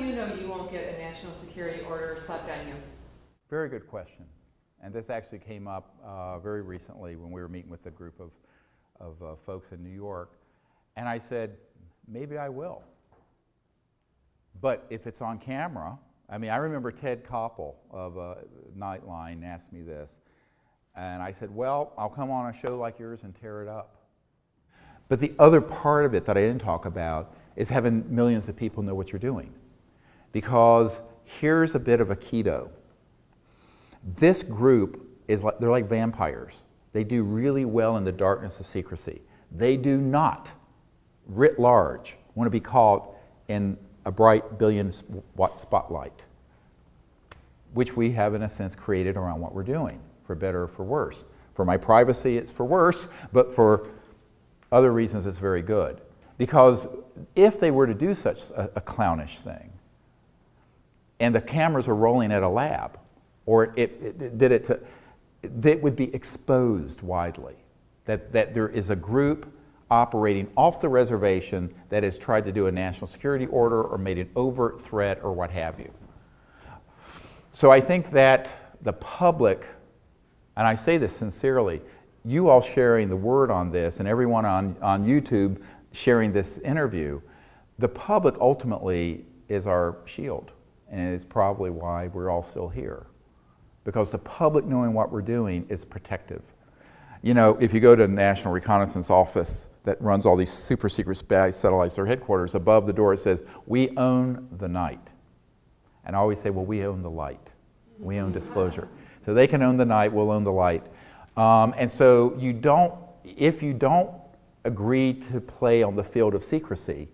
you know you won't get a national security order slapped on you? Very good question. And this actually came up uh, very recently when we were meeting with a group of, of uh, folks in New York. And I said, maybe I will. But if it's on camera, I mean, I remember Ted Koppel of uh, Nightline asked me this. And I said, well, I'll come on a show like yours and tear it up. But the other part of it that I didn't talk about is having millions of people know what you're doing. Because here's a bit of a keto. This group is like, they're like vampires. They do really well in the darkness of secrecy. They do not, writ large, want to be caught in a bright billion watt spotlight, which we have, in a sense, created around what we're doing, for better or for worse. For my privacy, it's for worse, but for other reasons, it's very good. Because if they were to do such a, a clownish thing, and the cameras are rolling at a lab, or it, it did it to, that would be exposed widely. That, that there is a group operating off the reservation that has tried to do a national security order or made an overt threat or what have you. So I think that the public, and I say this sincerely, you all sharing the word on this and everyone on, on YouTube sharing this interview, the public ultimately is our shield. And it's probably why we're all still here because the public knowing what we're doing is protective. You know, if you go to the National Reconnaissance Office that runs all these super secret spy satellites, their headquarters, above the door it says, we own the night. And I always say, well, we own the light. We own disclosure. So they can own the night, we'll own the light. Um, and so you don't, if you don't agree to play on the field of secrecy,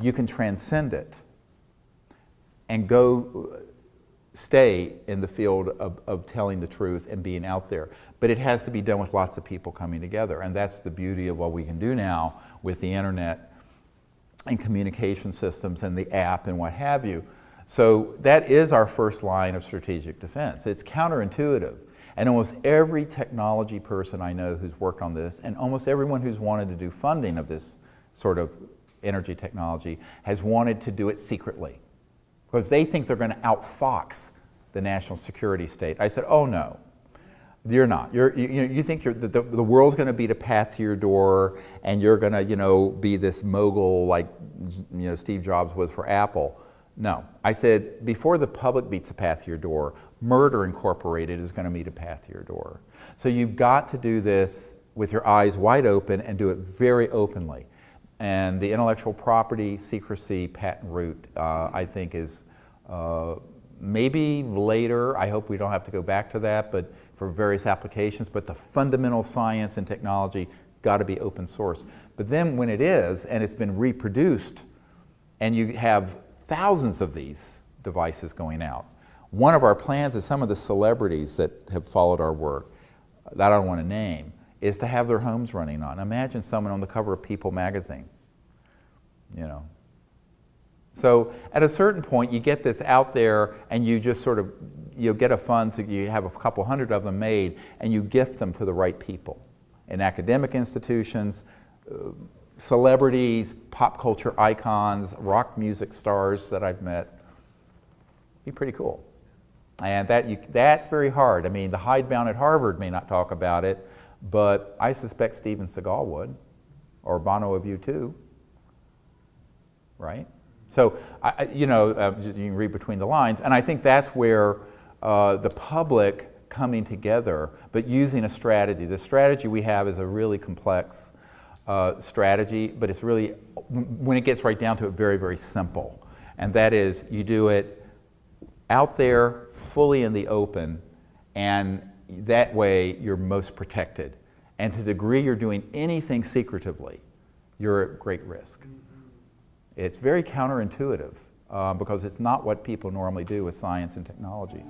you can transcend it and go uh, stay in the field of, of telling the truth and being out there. But it has to be done with lots of people coming together. And that's the beauty of what we can do now with the internet and communication systems and the app and what have you. So that is our first line of strategic defense. It's counterintuitive. And almost every technology person I know who's worked on this, and almost everyone who's wanted to do funding of this sort of energy technology, has wanted to do it secretly because they think they're going to outfox the national security state. I said, oh no, you're not. You're, you, you think you're, the, the world's going to beat a path to your door and you're going to you know, be this mogul like you know, Steve Jobs was for Apple. No. I said, before the public beats a path to your door, Murder Incorporated is going to meet a path to your door. So you've got to do this with your eyes wide open and do it very openly. And the intellectual property secrecy patent route, uh, I think, is uh, maybe later. I hope we don't have to go back to that, but for various applications. But the fundamental science and technology got to be open source. But then when it is, and it's been reproduced, and you have thousands of these devices going out, one of our plans is some of the celebrities that have followed our work, that I don't want to name, is to have their homes running on. Imagine someone on the cover of People magazine. You know. So at a certain point, you get this out there and you just sort of, you get a fund, so you have a couple hundred of them made, and you gift them to the right people in academic institutions, uh, celebrities, pop culture icons, rock music stars that I've met. Be pretty cool. And that you, that's very hard. I mean, the hidebound at Harvard may not talk about it, but I suspect Steven Seagal would, or Bono of U2, right? So, I, you know, uh, you can read between the lines, and I think that's where uh, the public coming together, but using a strategy. The strategy we have is a really complex uh, strategy, but it's really, when it gets right down to it, very, very simple. And that is, you do it out there, fully in the open, and that way you're most protected. And to the degree you're doing anything secretively, you're at great risk. It's very counterintuitive uh, because it's not what people normally do with science and technology.